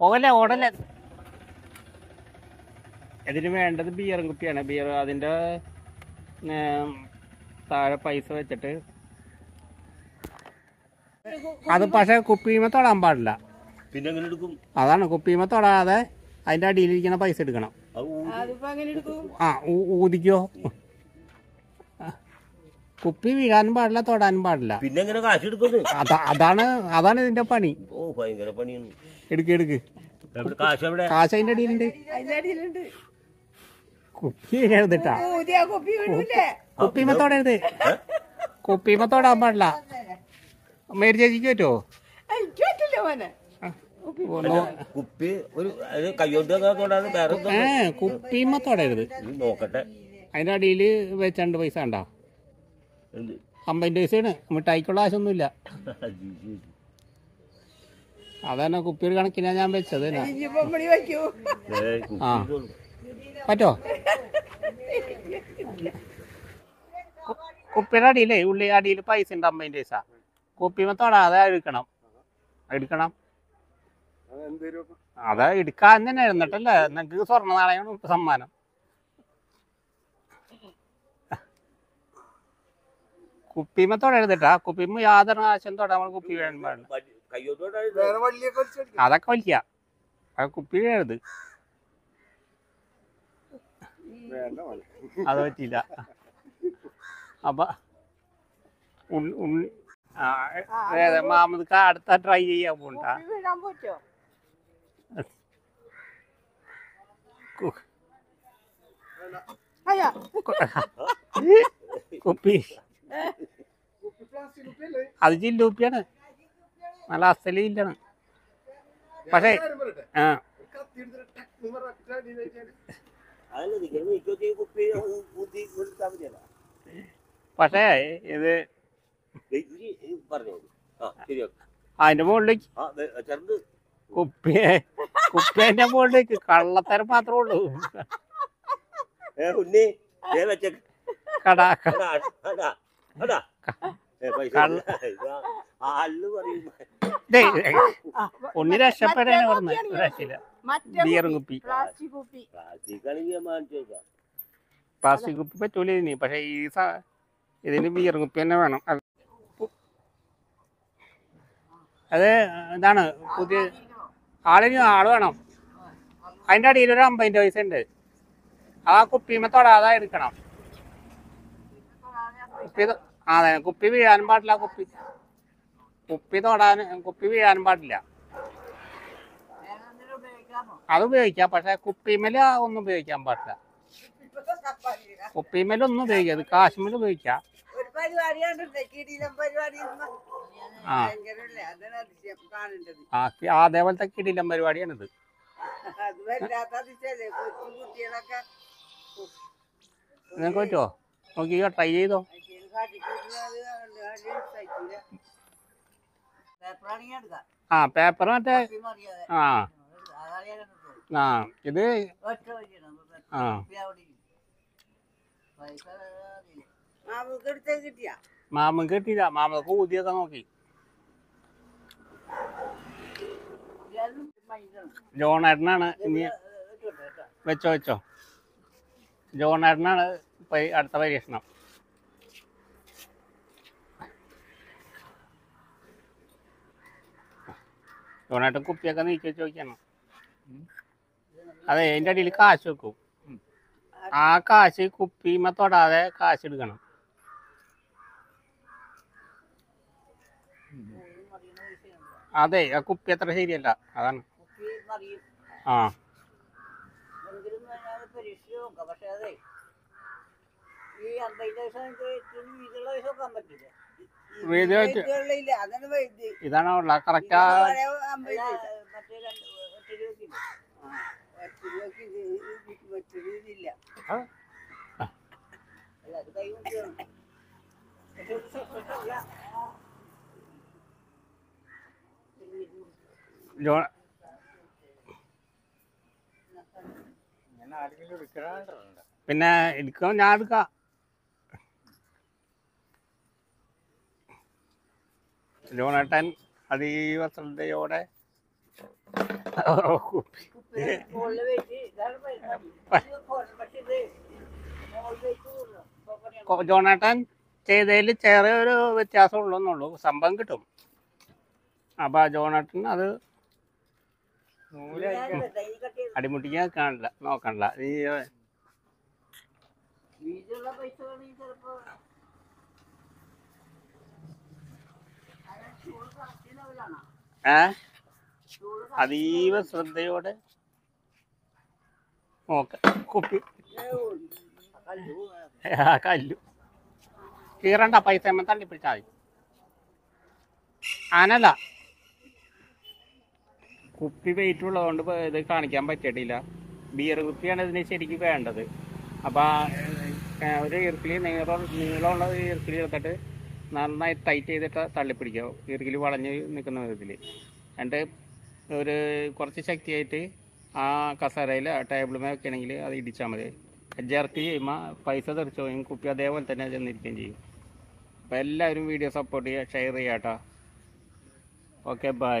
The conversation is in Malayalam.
പോകല്ലേ ഓടല്ലേ ഇതിന് വേണ്ടത് ബിയറും കുപ്പിയാണ്. ബിയർ അതിന്റെ താഴെ പൈസ വെച്ചിട്ട്. അത് പക്ഷെ കുപ്പിമ തൊടാൻ പാടില്ല. പിന്നെ എങ്ങനെ എടുക്കും? അതാണ് കുപ്പിമ തൊടാതെ അതിന്റെ അടിയിലിരിക്കുന്ന പൈസ എടുക്കണം. അത് ഊ- അങ്ങനെ എടുക്കും? ആ ഊതിക്കോ. കുപ്പി വീഴാനും പാടില്ല തൊടാനും പാടില്ല. പിന്നെ അതാണ് അതാണ് ഇതിന്റെ പണി. ഓ ഭയങ്കര പണിയാണ്. എടുക്ക് എടുക്ക്. കാശ് അതിന്റെ അടിയിലുണ്ട്. കുപ്പി വീഴരുതിട്ടാ ഊതിയ കുപ്പി വീഴൂലേ കുപ്പിമ തൊടരുത് കുപ്പിമ തൊടാൻ പാടില്ല. മേരി ചേച്ചിക്ക് പറ്റുമോ കുപ്പി ഒരു അത് കയ്യോണ്ട് തൊടാതെ വേറെ എന്തോ ഏ കുപ്പിമ തൊടരുത് ഇത് നോക്കട്ടെ. അതിന്റെ അടിയിൽ വെച്ചണ്ട് പൈസ ഉണ്ടോ അമ്പതിന്റെ പൈസയാണ്. മിഠായിക്കുള്ള ജി. അതന്നെ കുപ്പി ഒരു കണക്കിനാ ഞാൻ വെച്ചത് ആ. പറ്റോ? കുപ്പിയുടെ അടിയിലേ ഉള്ളി അടിയിൽ പൈസ ഉണ്ട് അമ്മേന്റെ പൈസ. കുപ്പിമ തൊടാതെ എടുക്കണം എടുക്കണം അതാ എടുക്കാൻ തന്നെ ഇരുന്നിട്ടല്ലേ. നിനക്ക് സ്വർണ നാണയമാണ് സമ്മാനം. കുപ്പിമ തൊടരുതിട്ടാ കുപ്പിമ യാതൊരു ആശയം തൊടാൻ നമ്മൾ കുപ്പി വേണം അതൊക്കെ വലിയ. അത് കുപ്പി വീഴരുത് അത് പറ്റിയില്ല. അപ്പൊ ഉണ്ണി അടുത്ത ട്രൈ ചെയ്യാൻ പോണ്ട. കുപ്പി. അത് ജില്ലൂപ്പിയാണ് നല്ല അസലില്ലാണ് പക്ഷേ ആ. പക്ഷേ ഇത് അതിന്റെ മുകളിലേക്ക്. കുപ്പിയെ കുപ്പിന്റെ മുകളിലേക്ക്. കള്ളത്തരം മാത്രമേ ഉള്ളൂ. കടാ. ഉണ്ണി രക്ഷപ്പെടാൻ ഓർമ്മ രക്ഷയില്ല. കുപ്പി. പ്ലാസ്റ്റിക് കുപ്പി. പറ്റൂല ഇനി. പക്ഷെ ഈ ഇതിന് ബിയർ കുപ്പി തന്നെ വേണം. അത് ഇതാണ് പുതിയ ആളിന് ആൾ വേണം. അതിന്റെ അടിയിൽ ഒരു അമ്പതിന്റെ പൈസ ഉണ്ട്. ആ കുപ്പിമ തൊടാതെ എടുക്കണം. കുപ്പി അതെ കുപ്പി വീഴാനും പാടില്ല കുപ്പി. കുപ്പി തൊടാൻ കുപ്പി വീഴാനും പാടില്ല. അത് ഉപയോഗിക്കാം പക്ഷെ കുപ്പിമേൽ ഒന്നും ഉപയോഗിക്കാൻ പാടില്ല. കുപ്പിമേലൊന്നും ഉപയോഗിക്കാം ഇത് കാശ്മീർ ഉപയോഗിക്കാം. ആ. അതേപോലത്തെ കിടിലം പരിപാടിയാണിത്. നിങ്ങൾക്ക് പറ്റുമോ നോക്കിയോ ട്രൈ ചെയ്തോ. ആ പേപ്പർ മറ്റേ ആ. ആ. ഇത് ആ. മാമൻ കിട്ടിയില്ല. മാമക്ക് ഊതിയൊക്കെ നോക്കി. ജോണേട്ടനാണ് ഇനി വെച്ചോ വെച്ചോ. ജോണേട്ടനാണ് അടുത്ത പരീക്ഷണം. ജോണേട്ടൻ കുപ്പിയൊക്കെ നീക്കി വെച്ച് നോക്കിയാണ് അതെ അതിന്റെ അടിയിൽ കാശ് വെക്കും. ആ കാശ് കുപ്പിമ തൊടാതെ കാശ് എടുക്കണം. അതെ ആ കുപ്പി അത്ര ശരിയല്ല. അതാണ്. ആ. ഇതാണ് ഉള്ള. കറക്റ്റാ മറ്റേ രണ്ട് ഒറ്റ രൂപയ്ക്കില്ല ഒറ്റ രൂപയ്ക്ക് ഇത് മറ്റൊരു ഇതില്ല. അല്ല അത് കൈ കൊണ്ട് വേണം. പക്ഷെ ഒരു സെക്കൻഡല്ല. ജോ പിന്നെ എടുക്കാം ഞാൻ എടുക്കാം. ജോണേട്ടൻ അതീവ ശ്രദ്ധയോടെ ജോണേട്ടൻ ചെയ്തതിൽ ചെറിയൊരു വ്യത്യാസം ഉള്ളൂന്നുള്ളൂ. സംഭവം കിട്ടും. അപ്പൊ ആ ജോണേട്ടൻ അത് അടിമുട്ടിക്കാൻ കാണില്ല നോക്കണ്ട ഈ ഏ അതീവ ശ്രദ്ധയോടെ നോക്ക. കുപ്പി. കല്ലു. കീറണ്ട പൈസ അമ്മ തള്ളിപ്പിടിച്ചാൽ മതി. ആനല്ല. കുപ്പി വെയിറ്റ് ഉള്ളതുകൊണ്ട് ഇത് കാണിക്കാൻ പറ്റിയിട്ടില്ല. ബിയർ കുപ്പിയാണ് ഇതിന് ശരിക്ക് വേണ്ടത്. അപ്പൊ ആ, ഏ, ഒരു ഈർക്കിലി നീളം നീളമുള്ള ഈർക്കിലി എടുത്തിട്ട് നന്നായി ടൈറ്റ് ചെയ്തിട്ട് തള്ളിപ്പിടിക്കുക. ഇറുകിൽ വളഞ്ഞ് നിൽക്കുന്ന വിധത്തിൽ. എന്നിട്ട് ഒരു കുറച്ച് ശക്തിയായിട്ട് ആ കസേരയിൽ ടേബിളുമേ വെക്കണമെങ്കിൽ അത് ഇടിച്ചാൽ മതി. ജെർക്ക് ചെയ്യുമ്പോൾ പൈസ തെറിച്ച് പോയും കുപ്പി അതേപോലെ തന്നെ ചെന്നിരിക്കുകയും ചെയ്യും. അപ്പോൾ എല്ലാവരും വീഡിയോ സപ്പോർട്ട് ചെയ്യുക ഷെയർ ചെയ്യാം കേട്ടോ. Okay bye